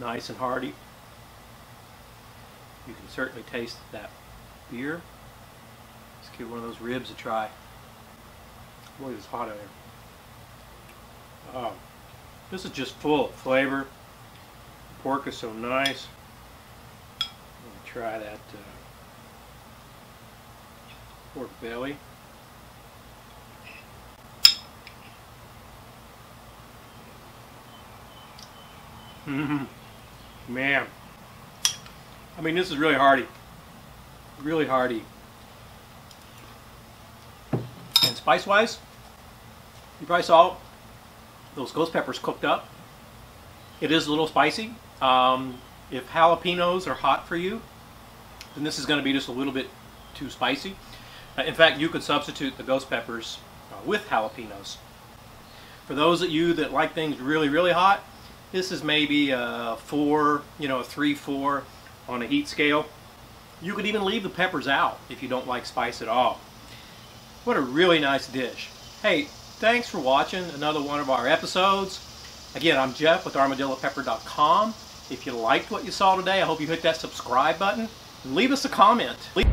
nice and hearty. You can certainly taste that beer. Let's give one of those ribs a try. Boy, it's hot out here. Oh, this is just full of flavor. The pork is so nice. Let me try that uh, pork belly. Mm-hmm. Man. I mean, this is really hearty. Really hearty. And spice-wise, you probably saw those ghost peppers cooked up. It is a little spicy. Um, if jalapenos are hot for you, then this is going to be just a little bit too spicy. Uh, in fact, you could substitute the ghost peppers uh, with jalapenos. For those of you that like things really, really hot, this is maybe a four, you know, a three, four on a heat scale. You could even leave the peppers out if you don't like spice at all. What a really nice dish. Hey, thanks for watching another one of our episodes. Again, I'm Jeff with ArmadilloPepper.com. If you liked what you saw today, I hope you hit that subscribe button leave us a comment. Leave